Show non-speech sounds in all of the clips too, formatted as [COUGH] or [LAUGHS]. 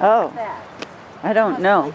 Oh. I don't know.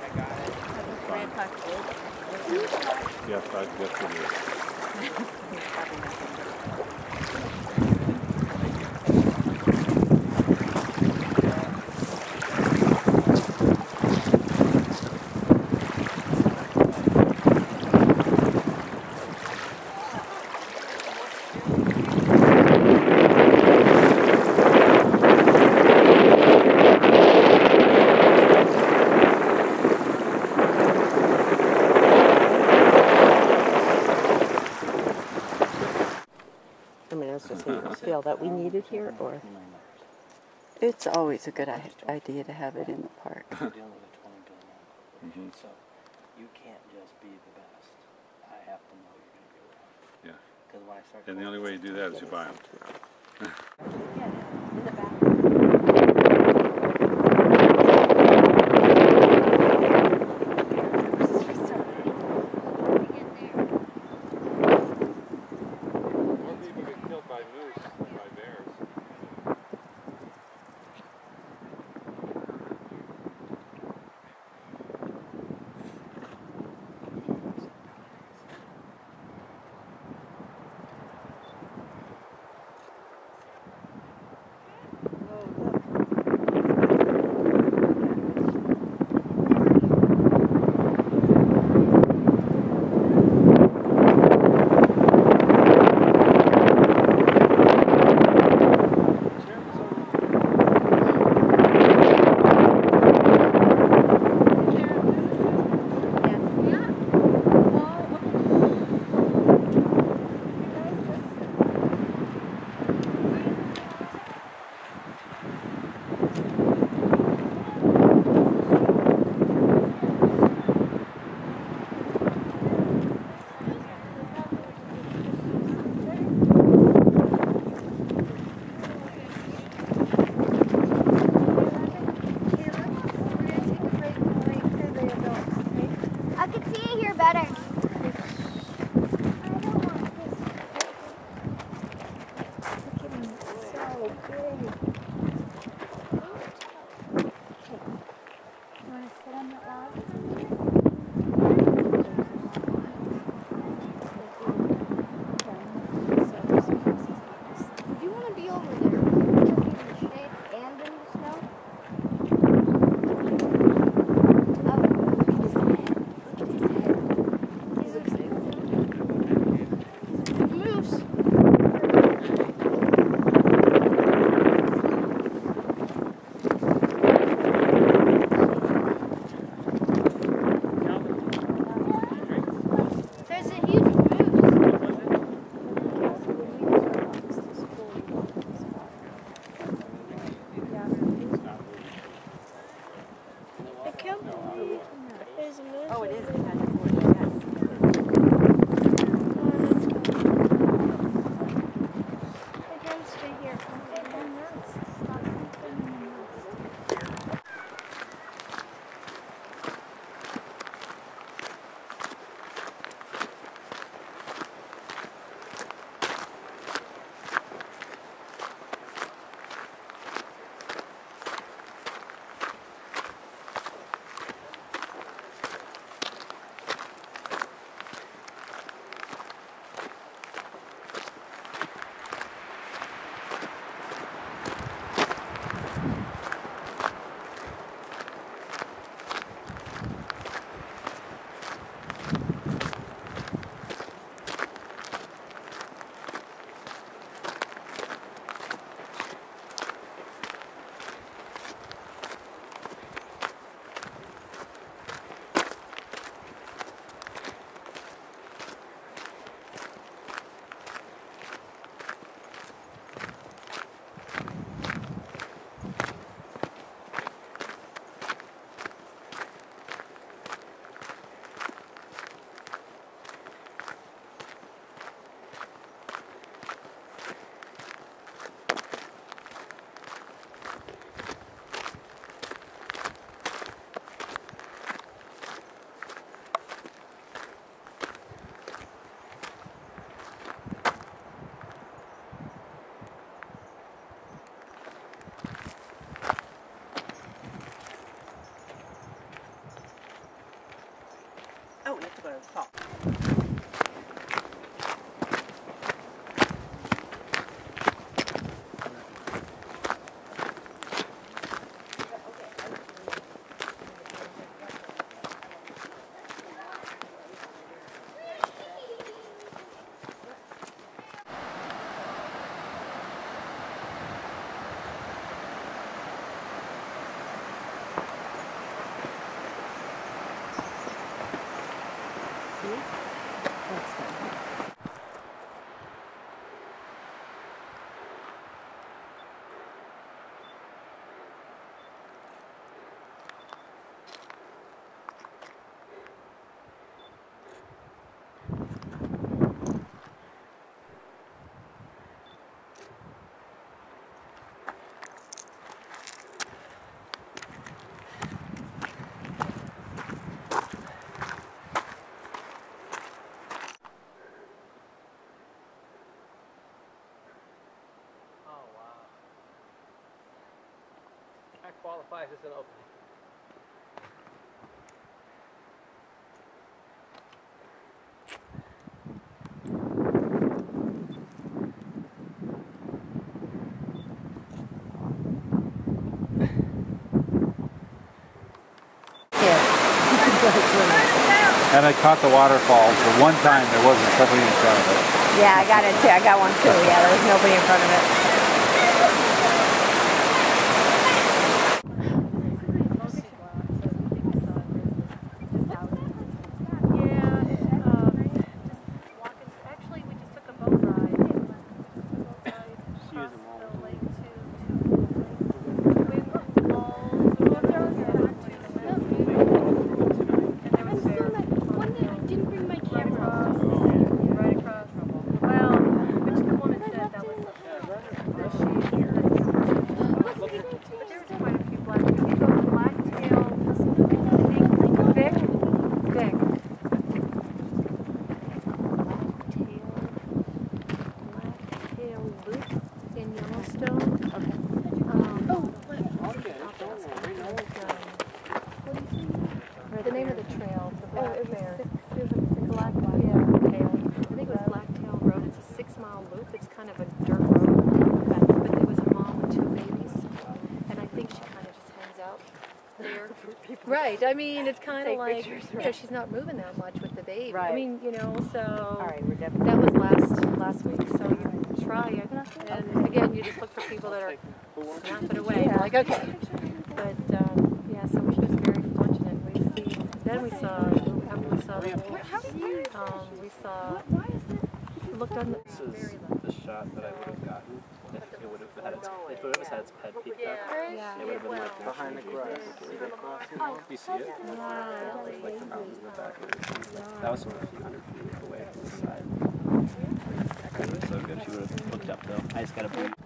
Like that. Oliver would have Grandpa killed. Yes, I, yes it is. I mean, I was just feel that we need it here, or It's always a good i- idea to have it in the park. You're dealing with a twenty billion dollar mm-hmm. So you can't just be the best. I have to know you're gonna be around. Yeah. Because when I start. And the only way you do that is you buy them. [LAUGHS] Oh, it is. It Natal. That qualifies as an opening. And I caught the waterfall. The one time there wasn't somebody in front of it. Yeah, I got it too. I got one too. Yeah, there was nobody in front of it. Yeah, um, just walking. Actually, we just took a boat ride. Boat ride across the lake to to Twin Falls. We went down there to the mountain. And there was bears. I didn't bring my Right camera. across, right across. Well, which the woman said that was that she. But there was quite a few black. You go blacktail. I think Vic. Vic. Blacktail Loop in Yellowstone. Um, the name of the trail, the black bear. Black, yeah, I think it was Blacktail Road. It's a six-mile loop. It's kind of a dirt road, but, but there was a mom with two babies, and I think she kind of just hangs out there. Right. I mean, it's kind of like pictures, you know she's not moving that much with the baby. I mean, you know, so All right, we're definitely. that was last last week. So you try it, and again, you just look for people that are snap it away. Yeah. Like okay, but um, yeah, so she was very fortunate. We see then we saw after we saw the um, we saw looked on the This is the shot that I would have gotten if it would have had its, if it would have had its head peeked up. yeah. It would have been like behind the grass. You see it? Yeah. Like the mountains in the back of it. That was sort of a few hundred feet away from the side. That could have been so good. She would have looked up though. I just gotta a little